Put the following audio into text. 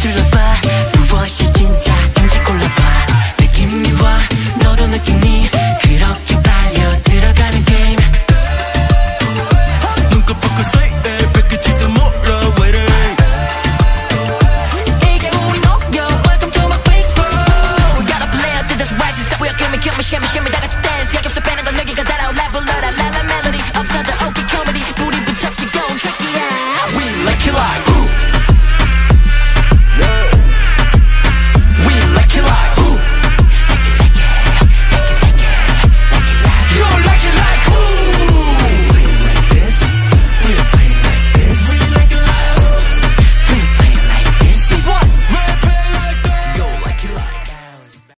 to the